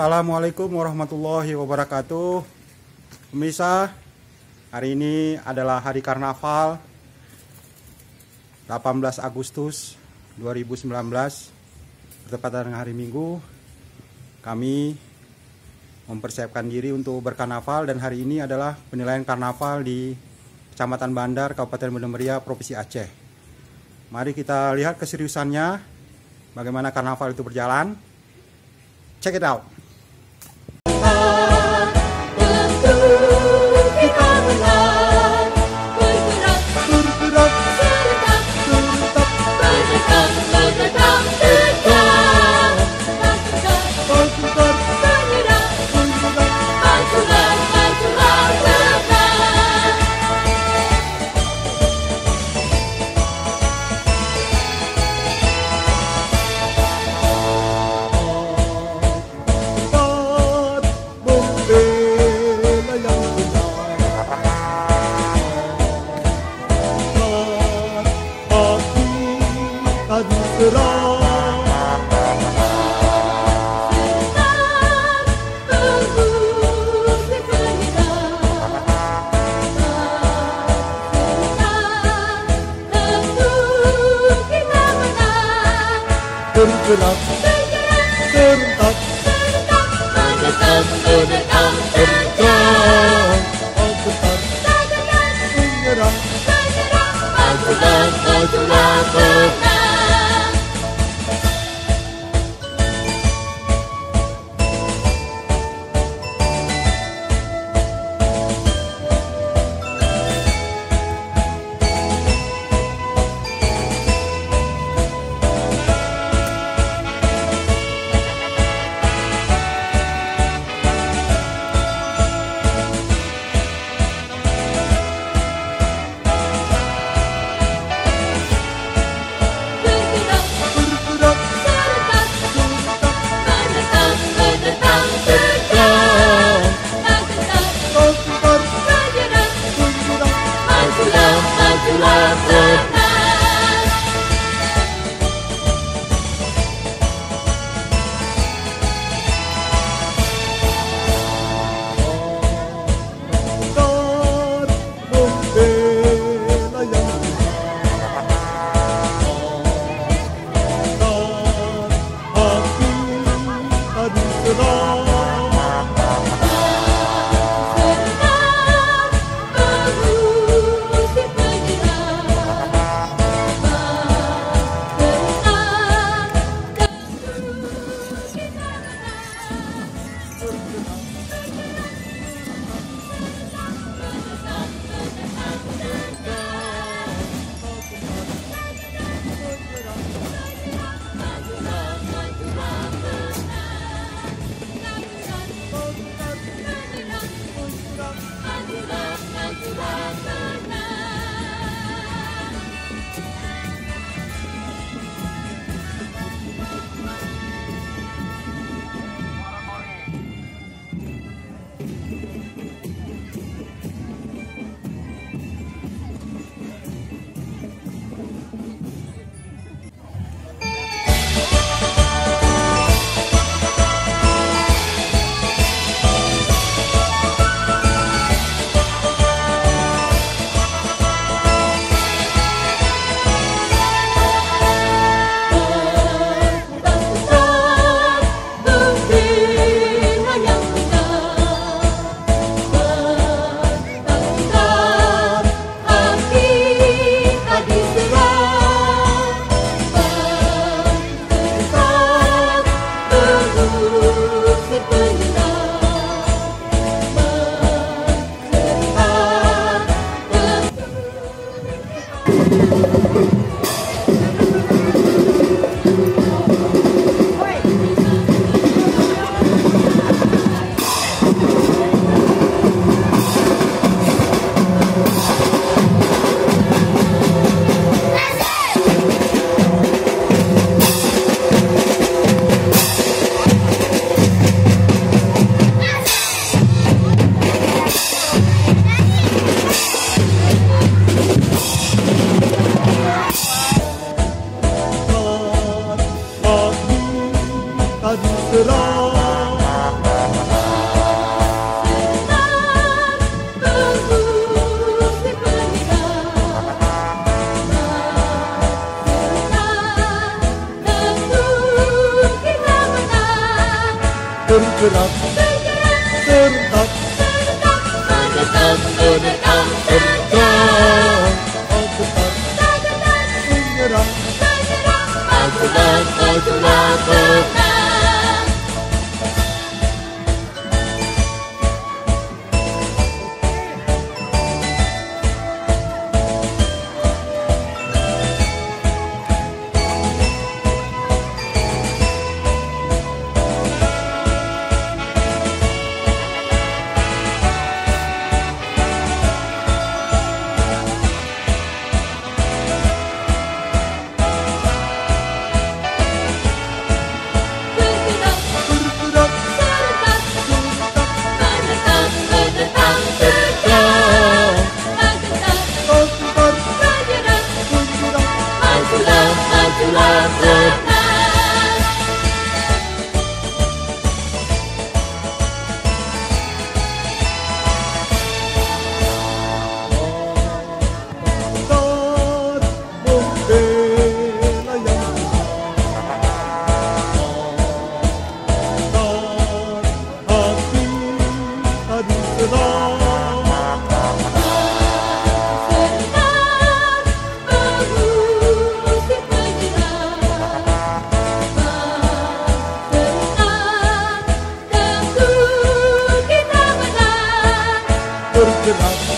Assalamualaikum warahmatullahi wabarakatuh. Pemirsa, hari ini adalah hari karnaval 18 Agustus 2019 bertepatan dengan hari Minggu. Kami mempersiapkan diri untuk berkarnaval dan hari ini adalah penilaian karnaval di Kecamatan Bandar, Kabupaten Banda Meriah, Provinsi Aceh. Mari kita lihat keseriusannya, bagaimana karnaval itu berjalan. Check it out. Donut. Donut. Donut. Donut. Donut. Donut. Donut. Donut. Bye. Irgat, Irgat, Irgat, Irgat, Irgat, Irgat, Irgat, Irgat, Goodbye.